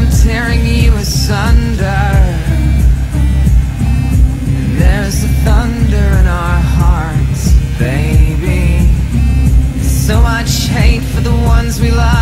I'm tearing you asunder. There's a thunder in our hearts, baby. So much hate for the ones we love.